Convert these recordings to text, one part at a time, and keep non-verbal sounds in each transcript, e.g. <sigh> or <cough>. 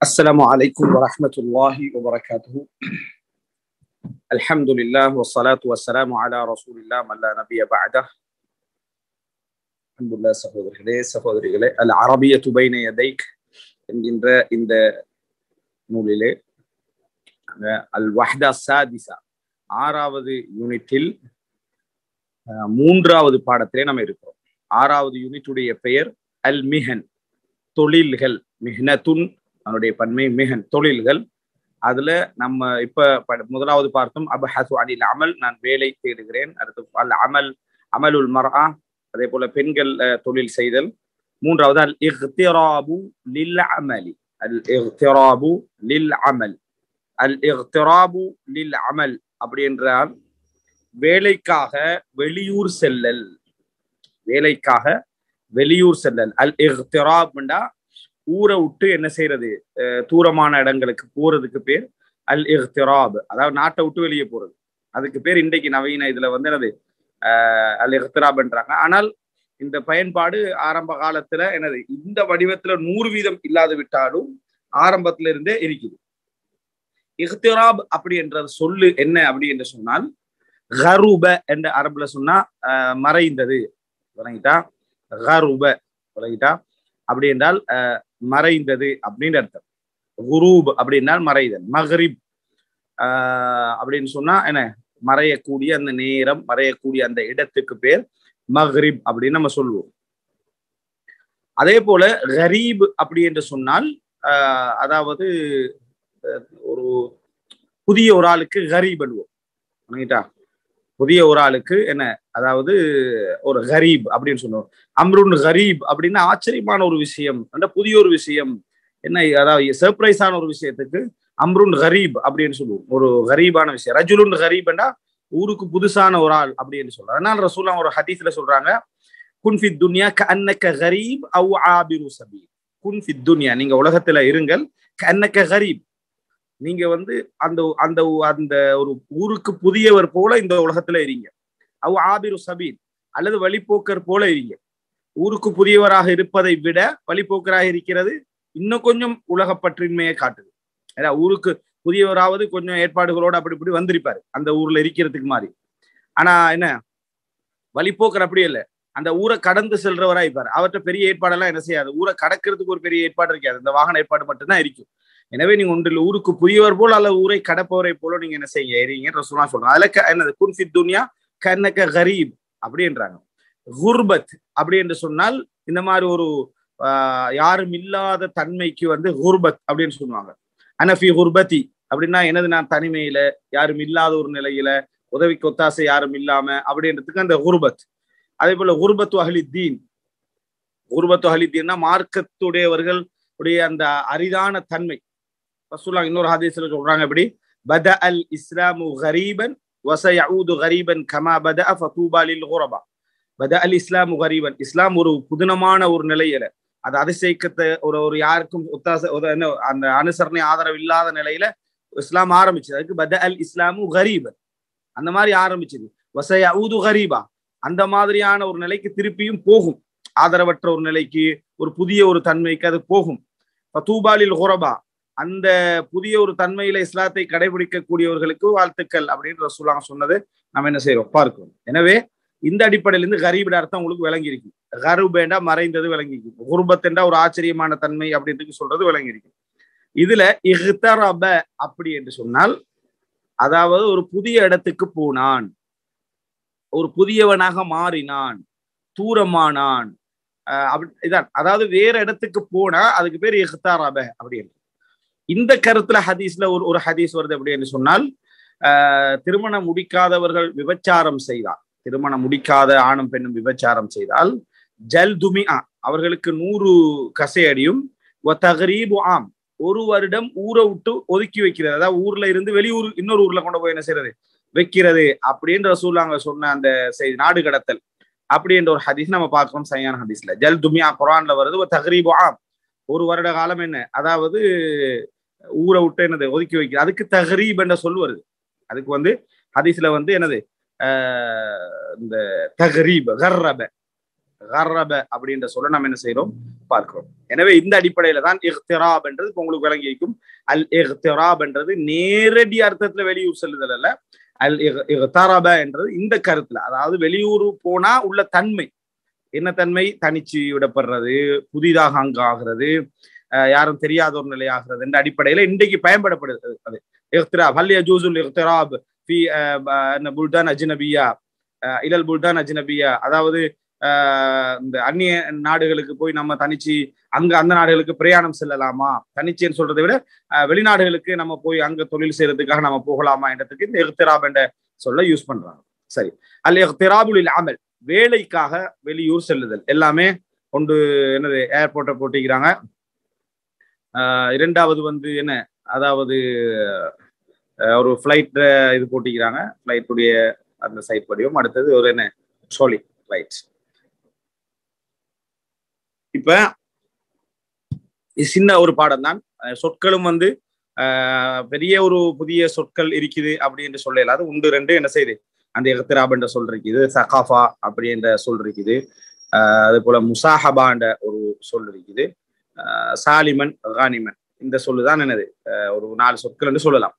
السلام عليكم ورحمة الله وبركاته الحمد لله والصلاة والسلام على رسول الله من لا نبي بعده الحمد لله சகோதரர்களே சகோதரிகளே அல் அரபியத்து பைன யதைக் என்கின்ற இந்த நூலிலே அல் வஹ்தா சாதிசா ஆறாவது யூனிட்டில் அஹ், மூன்றாவது பாடத்திலே நம்ம இருக்கிறோம் ஆறாவது யூனிட்டுடைய பெயர் அல் மிஹன் தொழில்கள் மிஹ்னத்துன் அதனுடைய பன்மை மிகன் தொழில்கள். அதுல நம்ம இப்ப ப- முதலாவது பார்த்தோம் அபஹசு அனில் அமல் நான் வேலை தேடுகிறேன். அடுத்து அல் அமல் அமலுல் மர்ஆ அதே போல பெண்கள் தொழில் செய்தல். மூன்றாவது அல் இஹ்திராபு லில் அமலி. அல் இஹ்திராபு லில் அமல். அல் இஹ்திராபு லில் அமல் அப்படி என்றால் வேலைக்காக வெளியூர் செல்லல். வேலைக்காக வெளியூர் செல்லல். அல் இஹ்திராப்னா ஊரை விட்டு என்ன செய்யறது? அஹ் தூரமான இடங்களுக்கு போறதுக்கு பேர் அல் இஹ்திராப் அதாவது நாட்டை விட்டு வெளியே போறது. அதுக்கு பேர் இன்றைக்கு நவீன இதுல வந்து என்னது? அல் இஹ்திராப்ன்றாங்க ஆனால் இந்த பயன்பாடு ஆரம்ப காலத்துல என்னது? இந்த வடிவத்துல நூறு வீதம் இல்லாது விட்டாலும் ஆரம்பத்துல இருந்தே இருக்குது. இஹ்திராப் அப்படி என்ற சொல்லு என்ன அப்படி என்று சொன்னால் ஹரூப என்ற அரபுல சொன்னா மறைந்தது. விளங்கிட்டா ஹரூப விளங்கிட்டா அப்படி என்றால் அஹ், மறைந்தது அப்படின்னு அர்த்தம். குரூப் அப்படின்னா மறைதல் மஹ்ரிப். ஆஹ் அப்படின்னு சொன்னா என்ன? மறையக்கூடிய அந்த நேரம் மறையக்கூடிய அந்த இடத்துக்கு பேர் மஹ்ரிப் அப்படின்னு நம்ம சொல்லுவோம். அதே போல கரீப் அப்படி என்று சொன்னால் ஆஹ் அதாவது ஒரு புதிய ஒரு ஆளுக்கு கரீப் அழுவோம் புதிய ஒரு ஆளுக்கு என்ன? அதாவது ஒரு கரீப் அப்படின்னு சொல்லுவோம் அம்ருன் கரீப் அப்படின்னா ஆச்சரியமான ஒரு விஷயம். அந்த புதிய ஒரு விஷயம். என்ன அதாவது சர்ப்ரைஸான ஒரு விஷயத்துக்கு அம்ருன் கரீப் அப்படின்னு சொல்லுவோம். ஒரு கரீபான விஷயம். ரஜுலுன் கரீப்னா ஊருக்கு புதுசான ஒரு ஆள் அப்படின்னு சொல்றாங்க. அதனால ரசூலா ஒரு ஹதீஸ்ல சொல்றாங்க குன்ஃபி துன்யா கன்னக்க கரீப் அவ் ஆபிரு சபீல் குன்ஃபி துன்யா. நீங்க உலகத்துல இருங்கள் கன்னக்க கரீப். நீங்க வந்து அந்த அந்த அந்த ஒரு ஊருக்கு புதியவர் போல இந்த உலகத்துல இருங்க. அவ் ஆபிரு சபீல். அல்லது வழிப்போக்கர் போல இருங்க. ஊருக்கு புதியவராக இருப்பதை விட வழிப்போக்கராக இருக்கிறது இன்னும் கொஞ்சம் உலகப்பற்றின்மையை காட்டுது. ஏன்னா ஊருக்கு புதியவராவது கொஞ்சம் ஏற்பாடுகளோட அப்படி இப்படி வந்திருப்பாரு. அந்த ஊர்ல இருக்கிறதுக்கு மாதிரி. ஆனா என்ன? வழிப்போக்கர் அப்படி இல்லை. அந்த ஊரை கடந்து செல்றவரா இருப்பார். அவர்கிட்ட பெரிய ஏற்பாடெல்லாம் என்ன செய்யாது. ஊரை கடக்கிறதுக்கு ஒரு பெரிய ஏற்பாடு இருக்காது. இந்த வாகன ஏற்பாடு மட்டும்தான் இருக்கும். எனவே நீங்க ஒன்றில் ஊருக்கு புதியவர் போல அல்ல ஊரை கடப்பவரை போல நீங்க என்ன செய்ய எறீங்க ரசூலா சொல்றாங்க அதுல என்னது? குன்ஃபித் துன்யா கன்னக்க கரீப் அப்படின்றாங்க. குர்பத் அப்படி என்று சொன்னால் இந்த மாதிரி ஒரு ஆஹ், யாரும் இல்லாத தன்மைக்கு வந்து குர்பத் அப்படின்னு சொல்லுவாங்க. அனஃபி குர்பத்தி அப்படின்னா எனது நான் தனிமையில யாரும் இல்லாத ஒரு நிலையில உதவிக்கு ஒத்தாசை யாரும் இல்லாம அப்படின்றதுக்கு அந்த குர்பத். அதே போல குர்பத்து அஹ்லி தீன் குர்பத்து தீன்னா மார்க்கத்துடையவர்கள் உடைய அந்த அரிதான தன்மை. ரசூல்லா இன்னொரு ஹதீஸ்ல சொல்றாங்க எப்படி? பத அல் இஸ்லாமு கரீபன் வசயூது கரீபன் கமா பத ஃபூபாலில் குரபா பத அல் இஸ்லாம் கரீபன் இஸ்லாம் ஒரு புதினமான ஒரு நிலையில. அது அதிசயக்கத்தை ஒரு ஒரு யாருக்கும் ஒத்தாச என்ன அந்த அனுசரணை ஆதரவு இல்லாத நிலையில இஸ்லாம் ஆரம்பிச்சது. அதுக்கு பத அல் இஸ்லாமு கரீபன். அந்த மாதிரி ஆரம்பிச்சது. வசயூது கரீபா. அந்த மாதிரியான ஒரு நிலைக்கு திருப்பியும் போகும். ஆதரவற்ற ஒரு நிலைக்கு ஒரு புதிய ஒரு தன்மைக்கு அது போகும். ஃபதூபாலில் குரபா அந்த புதிய ஒரு தன்மையில இஸ்லாத்தை கடைபிடிக்கக்கூடியவர்களுக்கு வாழ்த்துக்கள் அப்படின்ற சொல்லாங்க சொன்னது. நம்ம என்ன செய்யறோம் பார்க்கிறோம். எனவே இந்த அடிப்படையில இருந்து கரீபிட அர்த்தம் உங்களுக்கு விளங்கி இருக்கு கருபேண்டா மறைந்தது விளங்கி இருக்கு ஒரு ஆச்சரியமான தன்மை அப்படின்னு சொல்றது விளங்கி இருக்கு இதுல இஹ்தரப அப்படி என்று சொன்னால் அதாவது ஒரு புதிய இடத்துக்கு போனான். ஒரு புதியவனாக மாறினான். தூரமானான். அஹ் அப்படி இதான். அதாவது வேற இடத்துக்கு போனா அதுக்கு பேர் இஹ்தாரப அப்படின்னு இந்த கருத்துல ஹதீஸ்ல ஒரு ஒரு ஹதீஸ் வருது அப்படின்னு சொன்னால் ஆஹ் திருமணம் முடிக்காதவர்கள் விபச்சாரம் செய்தால் திருமணம் முடிக்காத ஆணும் பெண்ணும் விபச்சாரம் செய்தால் ஜல் துமிஆ அவர்களுக்கு நூறு கசையடியும் தகரீபு ஆம் ஒரு வருடம் ஊரை விட்டு ஒதுக்கி வைக்கிறது. அதாவது ஊர்ல இருந்து வெளியூர் இன்னொரு ஊர்ல கொண்டு போய் என்ன செய்யறது? வைக்கிறது. அப்படின்ற ரசூலாங்க சொன்ன அந்த செய்தி நாடு கடத்தல். அப்படின்ற ஒரு ஹதீஸ் நம்ம பார்க்கிறோம் சரியான ஹதீஸ்ல. ஜல் துமியா குரான்ல வருது தகரீபு ஆம். ஒரு வருட காலம் என்ன? அதாவது ஊரை விட்டு என்னது ஒதுக்கி வைக்கிறது அதுக்கு தகரீப் என்ற சொல் வருது. அதுக்கு வந்து ஹதீஸ்ல வந்து என்னது ஆஹ் இந்த தகரீப் கர்ரப கர்ரப அப்படின்ற சொல்ல நம்ம என்ன செய்யறோம் பார்க்கிறோம். எனவே இந்த அடிப்படையில தான் இஹ்திராப் என்றது இப்போ உங்களுக்கு விளங்கி இருக்கும் அல் இஹ்திராப் என்றது நேரடி அர்த்தத்துல வெளியூர் செல்லுதல் அல்ல. அல் இஹ்தரப என்றது இந்த கருத்துல. அதாவது வெளியூர் போனா உள்ள தன்மை. என்ன தன்மை? தனிச்சு விடப்படுறது புதிதாக அங்க ஆகிறது. யாரும் தெரியாத ஒரு நிலை ஆகிறது என்ற அடிப்படையில இன்றைக்கு பயன்படப்படுகிறது அது. இஹ்திராப் ஹல் யஜூசுல் இஹ்திராப் ஃபி புல்தான் அஜ்னபியா இலல் புல்தான் அஜ்னபியா. அதாவது இந்த அந்நிய நாடுகளுக்கு போய் நம்ம தனிச்சு அங்க அந்த நாடுகளுக்கு பிரயாணம் செல்லலாமா? தனிச்சுன்னு சொல்றதை விட வெளிநாடுகளுக்கு நம்ம போய் அங்க தொழில் செய்யறதுக்காக நம்ம போகலாமா என்றதுக்கு இந்த எஹ்திராப் என்ற சொல்ல யூஸ் பண்றாங்க. சரி. அல் எஹ்திராபுல் அமல் வேலைக்காக வெளியூர் செல்லுதல். எல்லாமே கொண்டு என்னது ஏர்போர்ட்டை போட்டிக்கிறாங்க இரண்டாவது வந்து என்ன? அதாவது ஒரு ஃப்ளைட் இது போட்டிக்கிறாங்க ஃப்ளைட்டுடைய அந்த சைட் படிவம். அடுத்தது ஒரு என்ன? ட்ரோலி ரைட் இப்ப சின்ன ஒரு பாடம் தான். சொற்களும் வந்து பெரிய ஒரு புதிய சொற்கள் இருக்குது அப்படின்னு சொல்லலாது உண்டு ரெண்டு என்ன செய்யுது அந்த எகத்திராப் என்ற சொல் இருக்குது. சகாஃபா அப்படின்ற சொல் இருக்குது. அது போல முசாஹபான்ற ஒரு சொல் இருக்குது. சாலிமன் கானிமன். இந்த சொல்லுதான் என்னது? ஒரு நாலு சொற்கள் என்று சொல்லலாம்.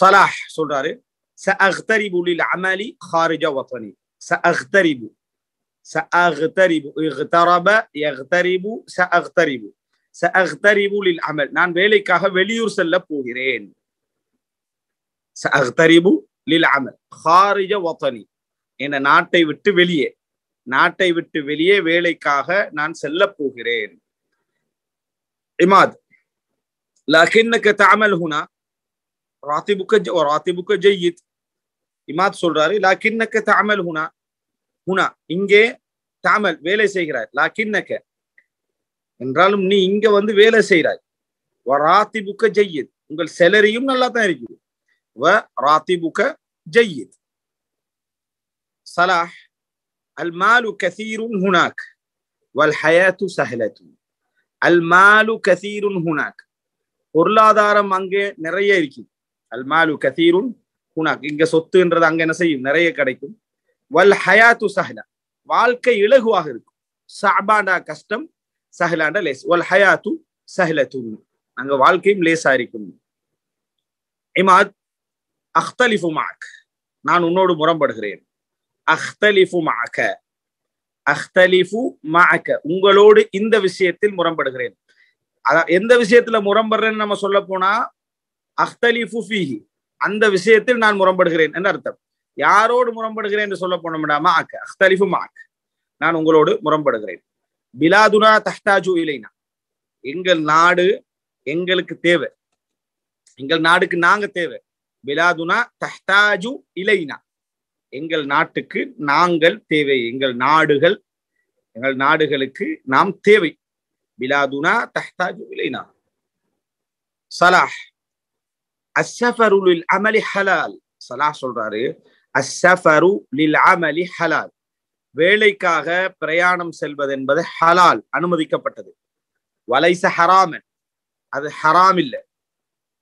சலாஹ் சொல்றாரு. ச சஅஹ்தரிபு லில் அமலி ஹாரிஜ வத்தனி. ச சஅஹ்தரிபு இஹ்தரப யஹ்தரிபு சஅஹ்தரிபு சஅஹ்தரிபு லில் அமல். நான் வேலைக்காக வெளியூர் செல்ல போகிறேன். ச சஅஹ்தரிபு லில் அமல். ஹாரிஜ வத்தனி. என் நாட்டை விட்டு வெளியே. நாட்டை விட்டு வெளியே வேலைக்காக நான் செல்ல போகிறேன். இமாத். லகின்னக தாமல் ஹுனா. ராத்திபுக்க ராத்திபுக்க ஜெயித் இமாத் சொல்றாரு லாக்கின்னக்க தாமல் ஹுனா. ஹுனா இங்கே தாமல் வேலை செய்கிறாய். லாக்கின்னக்க என்றாலும் நீ இங்க வந்து வேலை செய்கிறாய். ராத்திபுக்க ஜெயித் உங்கள் செலரியும் நல்லா தான் இருக்குது. வ ராத்திபுக்க ஜெயித் சலாஹ். المال كثير கசீருன் ஹுனாக் வல் ஹயாத்து சஹலத்து. அல் மாலு கசீருன் ஹுனாக். பொருளாதாரம் அங்கே நிறைய இருக்கும். அல் மாலு கசீருன் ஹுனாக். இங்க சொத்துன்றது அங்க என்ன செய்யும்? நிறைய கிடைக்கும். வல் ஹயாத்து சஹலா. வாழ்க்கை இலகுவாக இருக்கும். சாபாண்டா கஷ்டம் சஹலாண்டா லேஸ். வல் ஹயாத்து சஹலத்து. அங்க வாழ்க்கையும் லேசா இருக்கும். இமாத் அஹ்தலிஃபு மாக். நான் உன்னோடு முரம்படுகிறேன் அஹ்தலிஃபு மாக்க அஹ்தலிஃபு மாக்க உங்களோடு இந்த விஷயத்தில் முரண்படுகிறேன். அதான் எந்த விஷயத்துல முரண்படுறேன்னு நம்ம சொல்ல போனா அஹ்தலிஃபு ஃபீஹி. அந்த விஷயத்தில் நான் முரண்படுகிறேன் என்று அர்த்தம். யாரோடு முரண்படுகிறேன் என்று சொல்ல போனோம்டா மாக்க அஹ்தலிஃபு மாக் நான் உங்களோடு முரண்படுகிறேன். பிலாதுனா தஹ்தாஜு இலைனா. எங்கள் நாடு எங்களுக்கு தேவை. எங்கள் நாடுக்கு நாங்க தேவை. பிலாதுனா தஹ்தாஜு இலைனா. எங்கள் நாட்டுக்கு நாங்கள் தேவை. எங்கள் நாடுகள் எங்கள் நாடுகளுக்கு நாம் தேவை. பிலாதுனா தஹ்தாஜு இலைனா. சலாஹ். அஸ்ஸஃபருலில் அமலி ஹலால். சலாஹ் சொல்றாரு. அஸ்ஸஃபரு லில் அமலி ஹலால். வேலைக்காக பிரயாணம் செல்வது என்பது ஹலால் அனுமதிக்கப்பட்டது. வலைச ஹராமன். அது ஹராம் இல்ல.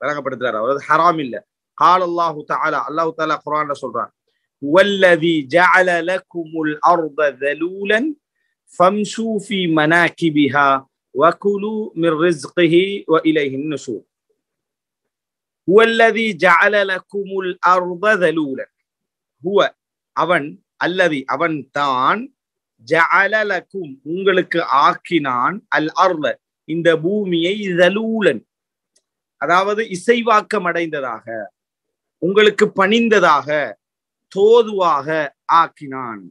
விளங்கப்படுத்துறாரு அவர். அது ஹராம் இல்ல. கால் அல்லாஹு தாலா அல்லாஹு தாலா குரான்ல சொல்றான். والذي جعل لكم الأرض ذلولا فامشوا في مناكبها وكلوا من رزقه وإليه النشور هو الذي جعل لكم الأرض ذلولا هو அவன் அல்லதி அவன் தான் ஜஅலலக்கும் உங்களுக்கு ஆக்கினான் அல் அர்ல இந்த பூமியை தலூலன் அதாவது இசைவாக்கம் அடைந்ததாக உங்களுக்கு பணிந்ததாக தோதுவாக ஆக்கினான்.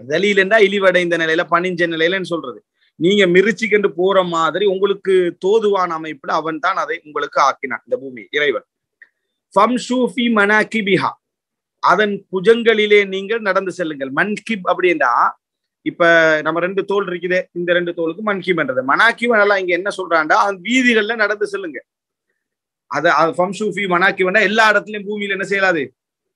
தலீல் என்றா இழிவடைந்த நிலையில பணிஞ்ச நிலையிலன்னு சொல்றது. நீங்க மிரிச்சுக்கண்டு போற மாதிரி உங்களுக்கு தோதுவான அமைப்புல அவன் தான் அதை உங்களுக்கு ஆக்கினான் இந்த பூமி இறைவன். ஃபம்ஷூஃபி மனாகிபிஹா அதன் புஜங்களிலே நீங்கள் நடந்து செல்லுங்கள். மன்கிப் அப்படின்னா இப்ப நம்ம ரெண்டு தோல் இருக்குதே இந்த ரெண்டு தோலுக்கு மன்கிப் என்றது. மனாக்கிப் எல்லாம் இங்க என்ன சொல்றாண்டா அந்த வீதிகள்ல நடந்து செல்லுங்க. அதை ஃபம்ஷூஃபி மனாக்கி வேண்டா எல்லா இடத்துலயும் பூமியில என்ன செய்யலாது?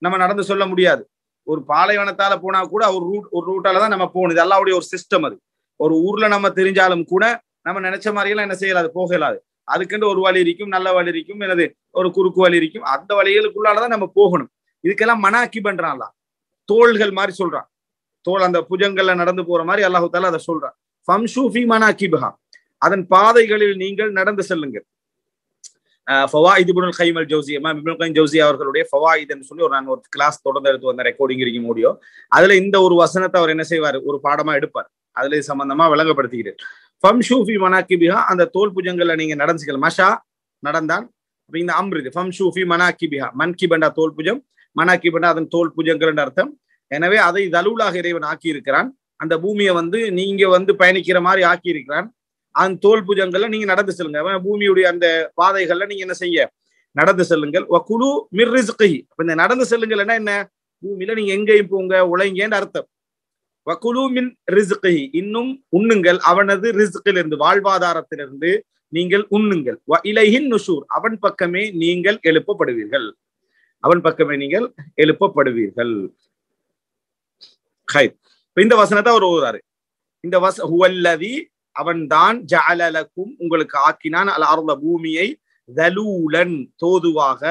நம்ம நடந்து சொல்ல முடியாது. ஒரு பாலைவனத்தால போனா கூட ஒரு ரூட் ஒரு ரூட்டால தான் நம்ம போகணும். இது எல்லாவுடைய ஒரு சிஸ்டம் அது. ஒரு ஊர்ல நம்ம தெரிஞ்சாலும் கூட நம்ம நினைச்ச மாதிரியெல்லாம் என்ன செய்யலாது போகலாது அதுக்குன்னு ஒரு வழி இருக்கும் நல்ல வழி இருக்கும் எனது ஒரு குறுக்கு வழி இருக்கும். அந்த வழிகளுக்குள்ளாலதான் நம்ம போகணும். இதுக்கெல்லாம் மனாக்கி பண்றான்ல தோள்கள் மாதிரி சொல்றான். தோல் அந்த புஜங்கள்ல நடந்து போற மாதிரி அல்லாஹு தாலா அதை சொல்றான். ஃபம்ஷு ஃபி அதன் பாதைகளில் நீங்கள் நடந்து செல்லுங்கள். ஃபவாயித் இப்னுல் கைம் அல் ஜௌசி இமாம் இப்னுல் கைம் ஜௌசி அவர்களுடைய ஃபவாயித்னு சொல்லி ஒரு நான் ஒரு கிளாஸ் தொடர்ந்து எடுத்து வந்த ரெக்கார்டிங் இருக்கும் முடியோ அதுல இந்த ஒரு வசனத்தை அவர் என்ன செய்வார்? ஒரு பாடமா எடுப்பார். அதுல இது சம்பந்தமா விளங்கப்படுத்திக்கிறேன் ஃபம்ஷு ஃபி மனாகிபிஹா அந்த தோல் புஜங்கள்ல நீங்க நடந்துக்கலாம் மஷா நடந்தான் அப்ப இந்த அம்ரு இது. ஃபம்ஷு பிஹா மனாகிபிஹா மன்கிபண்டா தோல் புஜம் மனாகிபண்டா அதன் தோல் புஜங்கள் அர்த்தம். எனவே அதை தலூலாக இறைவன் ஆக்கி இருக்கிறான் அந்த பூமியை வந்து நீங்க வந்து பயணிக்கிற மாதிரி ஆக்கி இருக்கிறான் அந்த தோல் புஜங்கள்ல நீங்க நடந்து செல்லுங்க. அவன் பூமியுடைய அந்த பாதைகள்ல நீங்க என்ன செய்ய? நடந்து செல்லுங்கள். குழு மிர் ரிஸ்கி. இந்த நடந்து செல்லுங்கள்னா என்ன? பூமியில நீங்க எங்கேயும் போங்க உழைங்கன்னு அர்த்தம். வகுலு மின் ரிஸ்கி. இன்னும் உண்ணுங்கள். அவனது ரிஸ்கிலிருந்து வாழ்வாதாரத்திலிருந்து நீங்கள் உண்ணுங்கள். வ இலையின் நுஷூர். அவன் பக்கமே நீங்கள் எழுப்பப்படுவீர்கள். அவன் பக்கமே நீங்கள் எழுப்பப்படுவீர்கள். இந்த வசனத்தை அவர் ஓதுறாரு. இந்த வச ஹுவல்லதி அவன் தான் ஜஅலலக்கும் உங்களுக்கு ஆக்கினான். அல் அர்த பூமியை தலூலன் தோதுவாக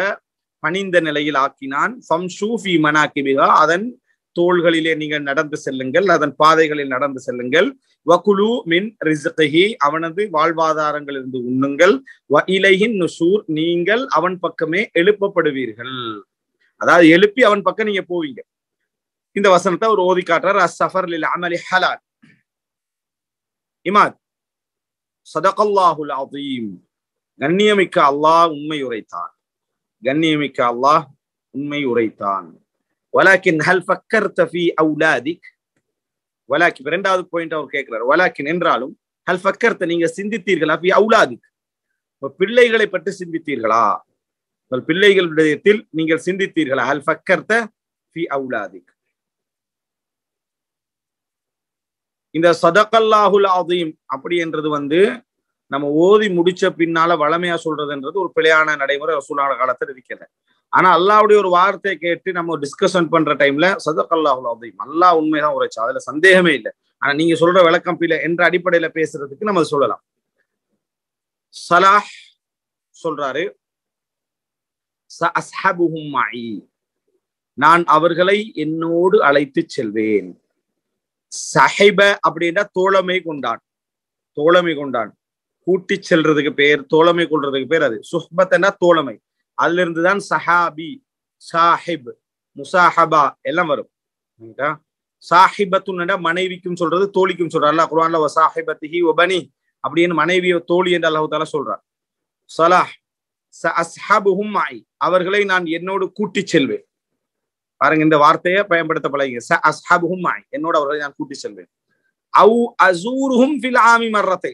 பணிந்த நிலையில் ஆக்கினான். ஃபம்ஷூ ஃபி அதன் தோள்களிலே நீங்கள் நடந்து செல்லுங்கள் அதன் பாதைகளில் நடந்து செல்லுங்கள். வகுலு மின் ரிஸ்கி அவனது வாழ்வாதாரங்களிலிருந்து உண்ணுங்கள். வ இலையின் நுசூர் நீங்கள் அவன் பக்கமே எழுப்பப்படுவீர்கள். அதாவது எழுப்பி அவன் பக்கம் நீங்க போவீங்க. இந்த வசனத்தை ஒரு ஓதி காட்டுறார். அஸ்ஸஃபர் லில் அமலி ஹலால். இமாத் சதகல்லாஹுல் அதீம் கண்ணியமிக்க அல்லாஹ் உண்மை உரைத்தான். கண்ணியமிக்க அல்லாஹ் உண்மை உரைத்தான். வலாக்கின் ஹல் ஃபக்கர் தஃபி அவுலாதிக். வலாக்கி இரண்டாவது பாயிண்ட் அவர் கேட்கிறார். வலாக்கின் என்றாலும் ஹல் ஃபக்கர்த்த நீங்க சிந்தித்தீர்களா? ஃபி அவுலாதிக். பிள்ளைகளை பற்றி சிந்தித்தீர்களா? உங்கள் பிள்ளைகள் நீங்கள் சிந்தித்தீர்களா? ஹல் ஃபக்கர்த்த ஃபி அவுலாதிக். இந்த சதக்கல்லாஹுல் அதீம் அப்படி என்றது வந்து நம்ம ஓதி முடிச்ச பின்னால வளமையா சொல்றதுன்றது ஒரு பிழையான நடைமுறை ரசூலான காலத்தில் இருக்கிறது. ஆனா அல்லாவுடைய ஒரு வார்த்தையை கேட்டு நம்ம டிஸ்கஷன் பண்ற டைம்ல சதக்கல்லாஹுல் அதீம் அல்லா உண்மைதான் உரைச்சா அதுல சந்தேகமே இல்லை. ஆனா நீங்க சொல்ற விளக்கம் பிள்ளை என்ற அடிப்படையில பேசுறதுக்கு நம்ம சொல்லலாம். சலாஹ் சொல்றாரு நான் அவர்களை என்னோடு அழைத்து செல்வேன். சஹிப அப்படின்னா தோழமை கொண்டான். தோழமை கொண்டான். கூட்டி செல்றதுக்கு பேர் தோழமை கொள்றதுக்கு பேர் அது. சுஹ்பத்னா தோழமை. அதுல இருந்துதான் சஹாபி சாஹிப் முசாஹபா எல்லாம் வரும். சாஹிபத்துன்னா மனைவிக்கும் சொல்றது தோழிக்கும் சொல்றார் அல்லா குரான்ல வசாஹிபத்திஹி ஒபனி அப்படின்னு மனைவி தோழி என்று அல்லாஹு தாலா சொல்றார். சலாஹ் அவர்களை நான் என்னோடு கூட்டி செல்வேன். பாருங்க இந்த வார்த்தையை பயன்படுத்த பழகிங்க. ச அஸ்ஹபுஹும் என்னோட அவர்களை நான் கூட்டி செல்வேன். அவு அசூருஹும் ஃபில் ஆமி மர்ரத்தை.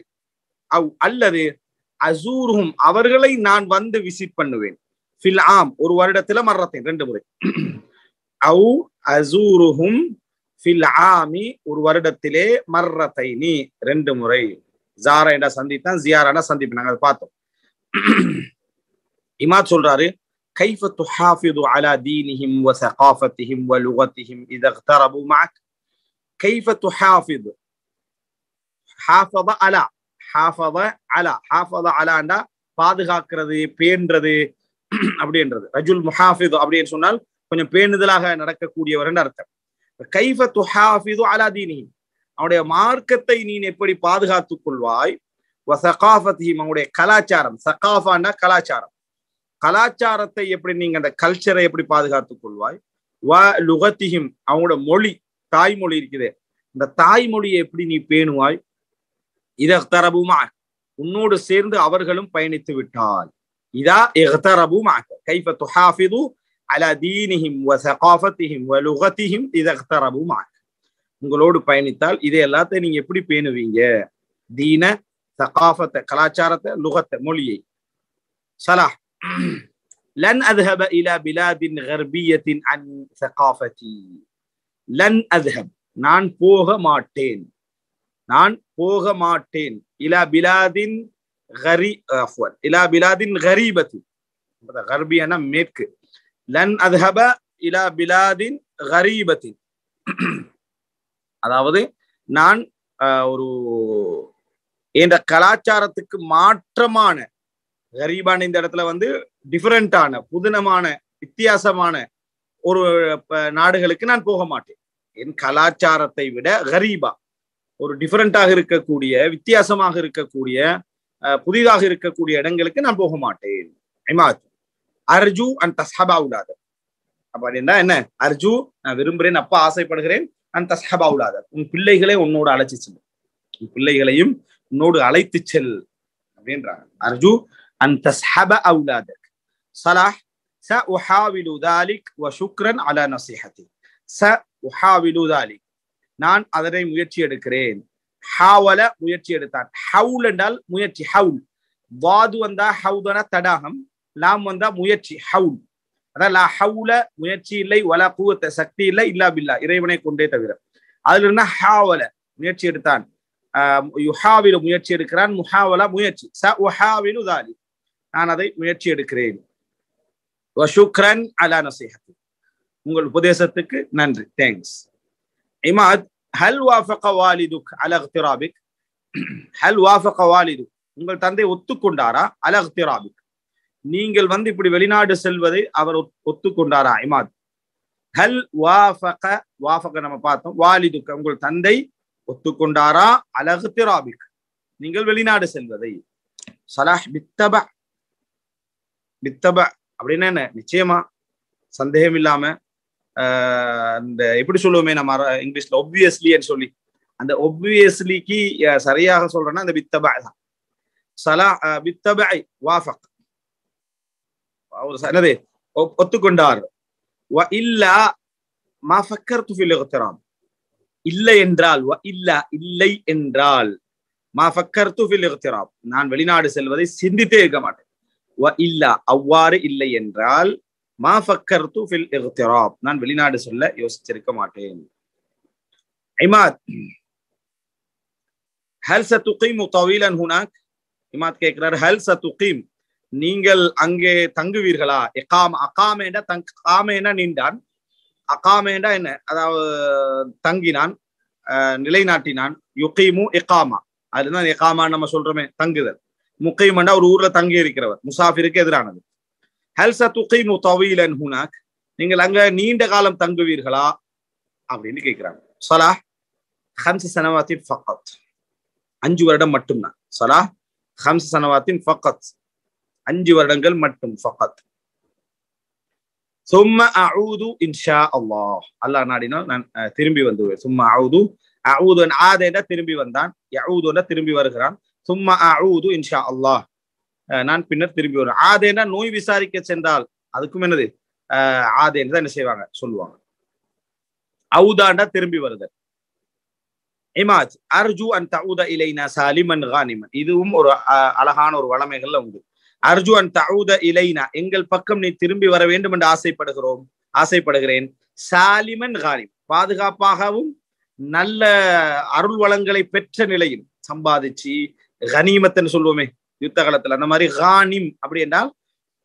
அவ் அல்லது அசூருஹும் அவர்களை நான் வந்து விசிட் பண்ணுவேன். ஃபில் ஆம் ஒரு வருடத்துல மர்ரத்தை ரெண்டு முறை. அவு அசூருஹும் ஃபில் ஆமி ஒரு வருடத்திலே மர்ரத்தை நீ ரெண்டு முறை. ஜாரா என்ற சந்தித்தான் ஜியாரான சந்திப்பு. நாங்க அதை பார்த்தோம். இமாத் சொல்றாரு كيف تحافظ على دينهم وثقافتهم ولغتهم إذا اغتربوا معك كيف تحافظ حافظ على حافظ على حافظ على பாதுகாக்கிறது பேன்றது அப்படின்றது ரஜுல் முஹாஃபிது அப்படின்னு சொன்னால் கொஞ்சம் பேணுதலாக நடக்கக்கூடியவர் அர்த்தம் கைஃப துஹாஃபிது அலா தீனி அவனுடைய மார்க்கத்தை நீ எப்படி பாதுகாத்துக் கொள்வாய் வசகாஃபத்திஹிம் அவனுடைய கலாச்சாரம் சகாஃபான்னா கலாச்சாரம் கலாச்சாரத்தை எப்படி நீங்க அந்த கல்ச்சரை எப்படி பாதுகாத்துக் கொள்வாய்? வ லுகத்திஹிம் அவங்களோட மொழி தாய்மொழி இருக்குது. இந்த தாய்மொழியை எப்படி நீ பேணுவாய்? இதரபுமா உன்னோடு சேர்ந்து அவர்களும் பயணித்து விட்டால். இதா இஹ்தரபுமா கைஃப துஹாஃபிது அலா தீனிஹிம் வ சகாஃபத்திஹிம் வ லுகத்திஹிம் இதரபுமா உங்களோடு பயணித்தால் இதை எல்லாத்தையும் நீங்க எப்படி பேணுவீங்க? தீன சகாஃபத்தை கலாச்சாரத்தை லுகத்தை மொழியை. சலாஹ். <clears throat> لن أذهب إلى بلاد غربية عن ثقافتي لن أذهب நான் போக மாட்டேன் நான் போக மாட்டேன் இலா பிலாதின் கரி அஃப்வன் இலா பிலாதின் கரீபத்தி கர்பியன மேற்கு லன் அத்ஹப இலா பிலாதின் கரீபத்தின் அதாவது நான் ஒரு என்ற கலாச்சாரத்துக்கு மாற்றமான கரீபான இந்த இடத்துல வந்து டிஃபரெண்டான புதினமான வித்தியாசமான ஒரு நாடுகளுக்கு நான் போக மாட்டேன். என் கலாச்சாரத்தை விட கரீபா ஒரு டிஃபரெண்டாக இருக்கக்கூடிய வித்தியாசமாக இருக்கக்கூடிய புதிதாக இருக்கக்கூடிய இடங்களுக்கு நான் போக மாட்டேன். இமாத். அர்ஜு அண்ட் தஸ்ஹபா உலாத. அப்படின்னா என்ன அர்ஜு நான் விரும்புறேன் அப்பா ஆசைப்படுகிறேன். அண்ட் தஸ்ஹபா உலாத. உன் பிள்ளைகளை உன்னோடு அழைச்சி செல். உன் பிள்ளைகளையும் உன்னோடு அழைத்து செல். அப்படின்றாங்க. அர்ஜு அன் தஸ்ஹப அவுலாதக் சலாஹ் ச உஹாவிலு தாலிக் வ சுக்ரன் அல நசிஹதி ச உஹாவிலு தாலிக் நான் அதனை முயற்சி எடுக்கிறேன். ஹாவல முயற்சி எடுத்தான். ஹவுல் என்றால் முயற்சி. ஹவுல் வாது வந்தா ஹவுதனா தடாகம். லாம் வந்தா முயற்சி. ஹவுல் அதான் லா ஹவுல முயற்சி இல்லை வல கூவத்த சக்தி இல்லை இல்லா பில்லா. இறைவனை கொண்டே தவிர. அதுல இருந்தா ஹாவல முயற்சி எடுத்தான். யுஹாவில முயற்சி எடுக்கிறான். முஹாவலா முயற்சி. ச உஹாவிலு தாலி. நான் அதை முயற்சி எடுக்கிறேன். வஷுக்ரன் அலா உங்கள் உபதேசத்துக்கு நன்றி. தேங்க்ஸ் இமாத் ஹல் வாஃபக வாலிதுக் அல இக்திராபிக் ஹல் வாஃபக வாலிதுக். உங்கள் தந்தை ஒத்துக்கொண்டாரா? அல இக்திராபிக் நீங்கள் வந்து இப்படி வெளிநாடு செல்வதை அவர் ஒத்- ஒத்துக்கொண்டாரா? இமாத் ஹல் வாஃபக வாஃபக நம்ம பார்த்தோம். வாலிதுக் உங்கள் தந்தை ஒத்துக்கொண்டாரா? அலகு திராபிக் நீங்கள் வெளிநாடு செல்வதை. சலாஹ் பித்தப நித்தப அப்படின்னா என்ன? நிச்சயமா சந்தேகம் இல்லாம ஆஹ் அந்த எப்படி சொல்லுவோமே நம்ம இங்கிலீஷ்ல ஒப்வியஸ்லின்னு சொல்லி. அந்த ஒப்வியஸ்லிக்கு சரியாக சொல்றேன்னா அந்த பித்தப தான். சலா அஹ் வாஃபக். அவர் என்னது? ஒத்துக்கொண்டார். வ இல்லா மா ஃபக்கர்து ஃபில் இல்லை என்றால் வ இல்லா இல்லை என்றால் மா ஃபக்கர்து ஃபில் நான் வெளிநாடு செல்வதை சிந்தித்தே இருக்க மாட்டேன். வ இல்லா அவ்வாறு இல்லை என்றால் மா ஃபக்கர்து ஃபில் நான் வெளிநாடு சொல்ல யோசிச்சிருக்க மாட்டேன். ஐமாத் ஹல் சதுகீமு தவீலன் ஹுனாக்? இமாத் கேட்கிறார் ஹல் சதுகீம். நீங்கள் அங்கே தங்குவீர்களா? எகாம் அகாமேண்டா தங் காமேனா நின்றான் அகாமேண்டா என்ன? அதாவது தங்கினான் அஹ், நிலைநாட்டினான். யுகீமு எகாமா அதுதான் எகாமா நம்ம சொல்றோமே தங்குதல். முக்கைமண்டா ஒரு ஊர்ல தங்கி இருக்கிறவர் முசாஃபிருக்கு எதிரானது. ஹல்சா துக்கை தவீலன் ஹுனாக் நீங்கள் அங்க நீண்ட காலம் தங்குவீர்களா? அப்படின்னு கேட்கிறாங்க. சலா ஹம்ச சனவாத்தின் ஃபக்கத். அஞ்சு வருடம் மட்டும்தான். சலா ஹம்ச சனவாத்தின் ஃபக்கத். அஞ்சு வருடங்கள் மட்டும் ஃபக்கத். சும்ம அவுது இன்ஷா அல்லாஹ். அல்லாஹ் நாடினால் நான் திரும்பி வந்துவேன். சும்மா அவுது அவுது ஆதேட திரும்பி வந்தான். யஊதுன திரும்பி வருகிறான். சும்மா அழுது இன்ஷா அல்லாஹ் அஹ், நான் பின்னர் திரும்பி வருவேன். ஆதேனா நோய் விசாரிக்க சென்றால் அதுக்கும் என்னது? ஆஹ் ஆதேன்னு தான் என்ன செய்வாங்க? சொல்லுவாங்க. அவுதாண்டா திரும்பி வருதல். இமாஜ் அர்ஜு அன் தவுத இலைனா சாலிமன் கானிமன். இதுவும் ஒரு அஹ், அழகான ஒரு வளமைகள்ல உண்டு. அர்ஜு அன் தவுத இலைனா எங்கள் பக்கம் நீ திரும்பி வர வேண்டும் என்று ஆசைப்படுகிறோம். ஆசைப்படுகிறேன். சாலிமன் கானிம் பாதுகாப்பாகவும் நல்ல அருள் வளங்களை பெற்ற நிலையில் சம்பாதிச்சு கனிமத்துன்னு சொல்லுவோமே யுத்த காலத்துல அந்த மாதிரி கானிம் அப்படி என்றால்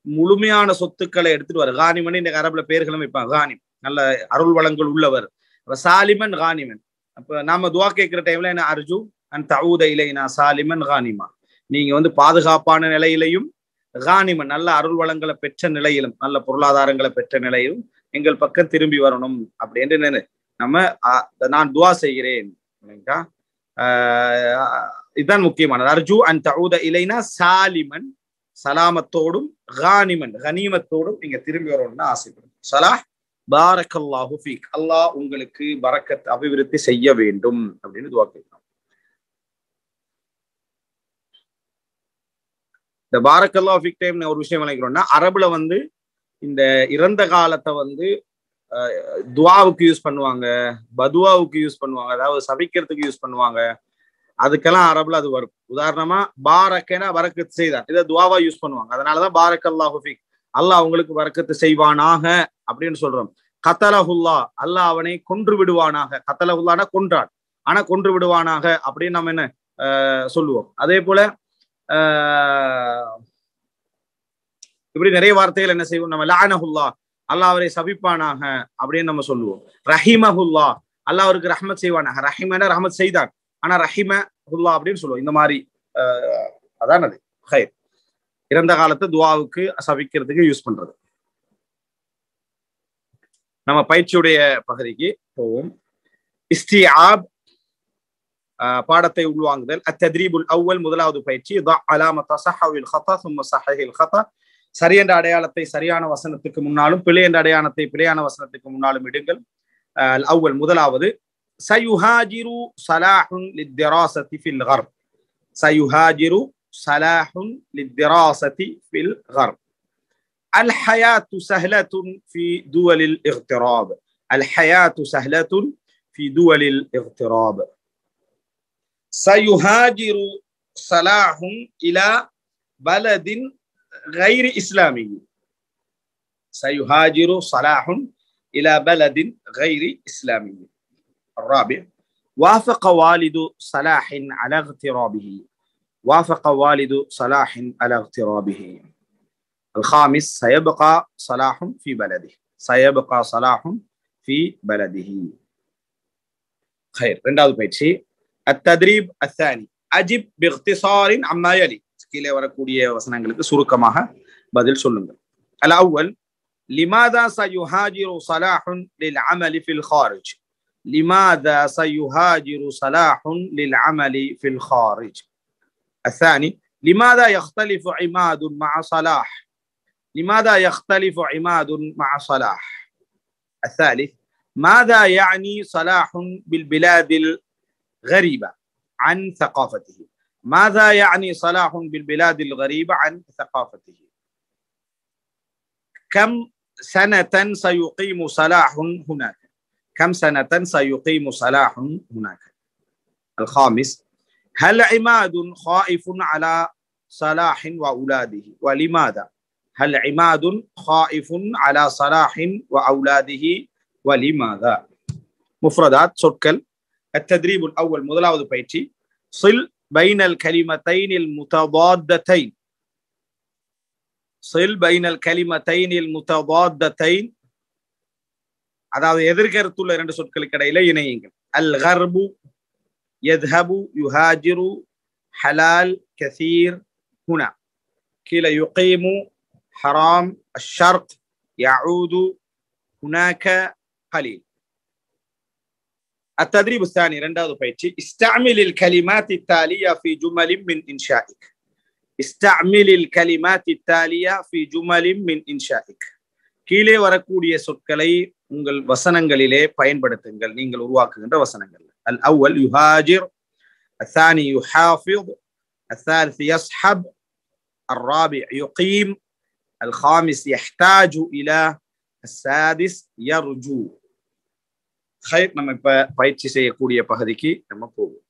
முழுமையான சொத்துக்களை எடுத்துட்டு வர. கானிமன் இந்த அரபுல பேர்களும் வைப்பாங்க. கானிம். நல்ல அருள் வளங்கள் உள்ளவர். அப்ப சாலிமன் கானிமன். அப்ப நாம துவா கேட்கிற டைம்ல என்ன? அர்ஜு அண்ட் தவுத இலைனா சாலிமன் கானிமா. நீங்க வந்து பாதுகாப்பான நிலையிலையும் கானிமன் நல்ல அருள் வளங்களை பெற்ற நிலையிலும் நல்ல பொருளாதாரங்களை பெற்ற நிலையிலும் எங்கள் பக்கம் திரும்பி வரணும். அப்படின்னு நம்ம அஹ், நான் துவா செய்கிறேன். ஆஹ், இதுதான் முக்கியமானது. அர்ஜு அன் தவுத இலைனா சாலிமன் சலாமத்தோடும் ஹானிமன் ஹனீமத்தோடும் நீங்க திரும்பி வரணும்னு ஆசைப்படுங்க. சலாஹ் பாரக்கல்லாஹு ஃபீக். அல்லாஹ் உங்களுக்கு பரக்கத் அபிவிருத்தி செய்ய வேண்டும் அப்படின்னு துவா கேட்கலாம் இந்த பாரக்கல்லாஹு ஃபீக் டைம் ஒரு விஷயம் நினைக்கிறோம்னா அரபுல வந்து இந்த இறந்த காலத்தை வந்து அஹ், துவாவுக்கு யூஸ் பண்ணுவாங்க பதுவாவுக்கு யூஸ் பண்ணுவாங்க அதாவது சபிக்கிறதுக்கு யூஸ் பண்ணுவாங்க அதுக்கெல்லாம் அரபுல அது வரும். உதாரணமா பாரக்கேனா வரக்கத்து செய்தார். இதை துவாவா யூஸ் பண்ணுவாங்க. அதனாலதான் பாரக் அல்லா ஹுஃபிக் அல்லாஹ் அவங்களுக்கு வரக்கத்து செய்வானாக அப்படின்னு சொல்றோம். கத்தலஹுல்லா அல்லாஹ் அவனை கொன்று விடுவானாக. கத்தலஹுல்லானா கொன்றான். ஆனா கொன்று விடுவானாக அப்படின்னு நம்ம என்ன ஆஹ் சொல்லுவோம். அதே போல இப்படி நிறைய வார்த்தைகள் என்ன செய்வோம்? நம்ம லானஹுல்லா அல்லாஹ் அவரை சபிப்பானாக அப்படின்னு நம்ம சொல்லுவோம். ரஹிமஹுல்லா அல்லாஹ் அவருக்கு ரஹமத் செய்வானாக. ரஹிமன ரஹமத் செய்தான் ஆனா ரஹிம ஹுல்லா அப்படின்னு சொல்லுவோம். இந்த மாதிரி அதான் அது. ஹைர். இறந்த காலத்தை துவாவுக்கு சபிக்கிறதுக்கு யூஸ் பண்றது. நம்ம பயிற்சியுடைய பகுதிக்கு போவோம். இஸ்டி ஆப் பாடத்தை உள்வாங்குதல். அத்தத்ரீபுல் அவ்வல் முதலாவது பயிற்சி. சரி என்ற அடையாளத்தை சரியான வசனத்துக்கு முன்னாலும் பிழை என்ற அடையாளத்தை பிழையான வசனத்துக்கு முன்னாலும் இடுங்கள் அவ்வல் முதலாவது سيهاجر صلاح للدراسة في الغرب. سيهاجر صلاح للدراسة في الغرب. الحياة سهلة في دول الاغتراب. الحياة سهلة في دول الاغتراب. سيهاجر صلاح إلى بلد غير إسلامي. سيهاجر صلاح إلى بلد غير إسلامي. الرابع وافق والد صلاح على اغترابه وافق والد صلاح على اغترابه الخامس سيبقى صلاح في بلده سيبقى صلاح في بلده خير رنداود بيتشي التدريب الثاني أجب باختصار عما يلي கீழே வரக்கூடிய வசனங்களுக்கு சுருக்கமாக பதில் சொல்லுங்கள் الأول لماذا سيهاجر صلاح للعمل في الخارج لماذا سيهاجر صلاح للعمل في الخارج؟ الثاني لماذا يختلف عماد مع صلاح؟ لماذا يختلف عماد مع صلاح؟ الثالث ماذا يعني صلاح بالبلاد الغريبة عن ثقافته؟ ماذا يعني صلاح بالبلاد الغريبة عن ثقافته؟ كم سنة سيقيم صلاح هناك؟ كم سنة سيقيم صلاح هناك؟ الخامس هل عماد خائف على صلاح وأولاده؟ ولماذا؟ هل عماد خائف على صلاح وأولاده؟ ولماذا؟ مفردات سركل التدريب الأول مدلاوذ بيتي صل بين الكلمتين المتضادتين. صل بين الكلمتين المتضادتين. அதாவது எதிர்கருத்துள்ள இரண்டு சொற்களுக்கு இடையில இணையுங்கள் அல் கர்பு يذهب يهاجر حلال كثير هنا كلا يقيم حرام الشرق يعود هناك قليل التدريب الثاني رنداد بيتشي استعمل الكلمات التالية في جمل من إنشائك استعمل الكلمات التالية في جمل من إنشائك கீழே வரக்கூடிய சொற்களை உங்கள் வசனங்களிலே பயன்படுத்துங்கள் நீங்கள் உருவாக்குகின்ற வசனங்கள் அல் அவ்வல் யுஹாஜிர் الثاني يحافظ الثالث يصحب الرابع يقيم الخامس يحتاج إلى السادس يرجو خير நம்ம இப்ப பயிற்சி செய்யக்கூடிய பகுதிக்கு நம்ம போவோம்